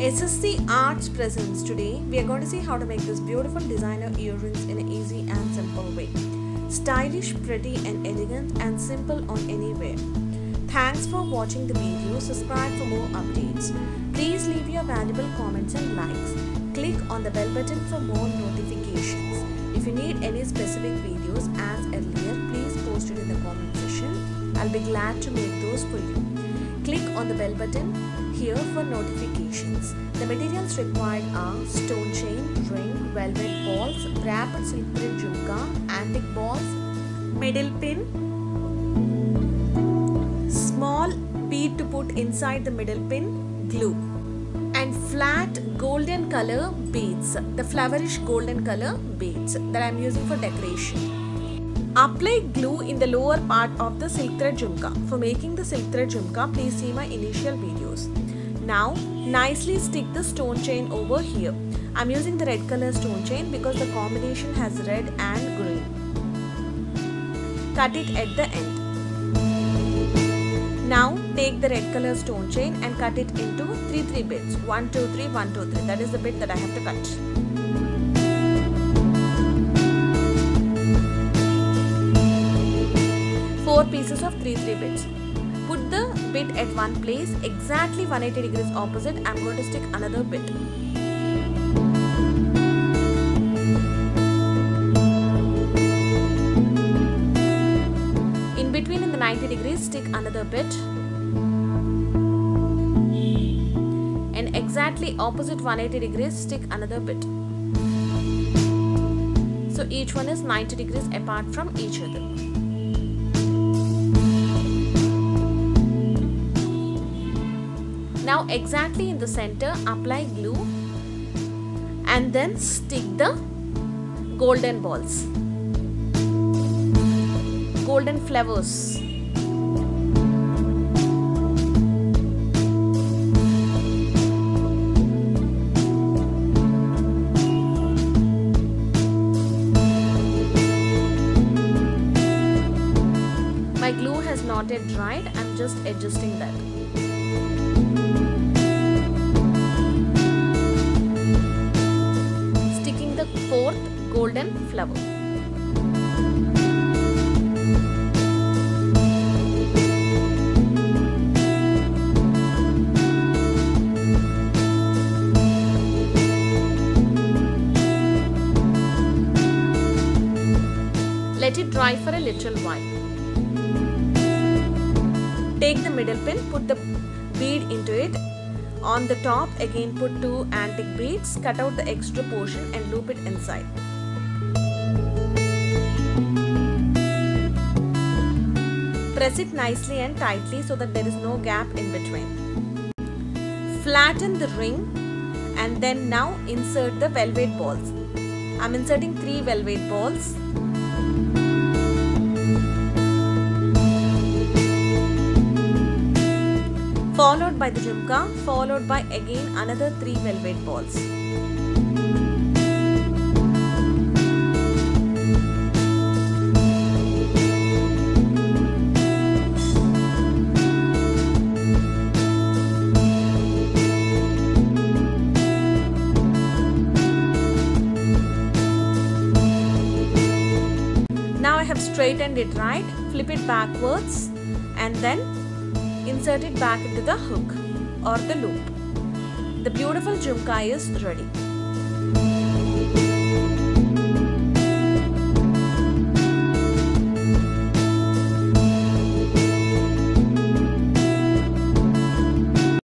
SSC Arts presents today we are going to see how to make this beautiful designer earrings in an easy and simple way. Stylish, pretty and elegant and simple on any wear. Thanks for watching the video. Subscribe for more updates. Please leave your valuable comments and likes. Click on the bell button for more notifications. If you need any specific videos as earlier, please post it in the comment section. I'll be glad to make those for you. Click on the bell button here for notifications. The materials required are stone chain, ring, velvet balls, wrapped silk thread jhumka, antique balls, middle pin, small bead to put inside the middle pin, glue and flat golden color beads, the flowerish golden color beads that I am using for decoration. Apply glue in the lower part of the silk thread jhumka. For making the silk thread jhumka, please see my initial videos. Now, nicely stick the stone chain over here. I'm using the red color stone chain because the combination has red and green. Cut it at the end. Now take the red color stone chain and cut it into 3 3 bits. 1 2 3 1 2 3. That is the bit that I have to cut. 3 3 bits. Put the bit at one place exactly 180 degrees opposite. I'm going to stick another bit. In between in the 90 degrees stick another bit. And exactly opposite 180 degrees stick another bit. So each one is 90 degrees apart from each other. Now exactly in the center apply glue and then stick the golden balls. Golden flowers. My glue has not yet dried. I'm just adjusting that. Golden flower. Let it dry for a little while. Take the middle pin, put the bead into it. On the top, again put two antique beads, cut out the extra portion and loop it inside. Press it nicely and tightly so that there is no gap in between. Flatten the ring and then now insert the velvet balls. I'm inserting three velvet balls. followed by the jhumka, followed by again another 3 velvet balls. Have straightened it right, flip it backwards and then insert it back into the hook or the loop. The beautiful jhumka is ready.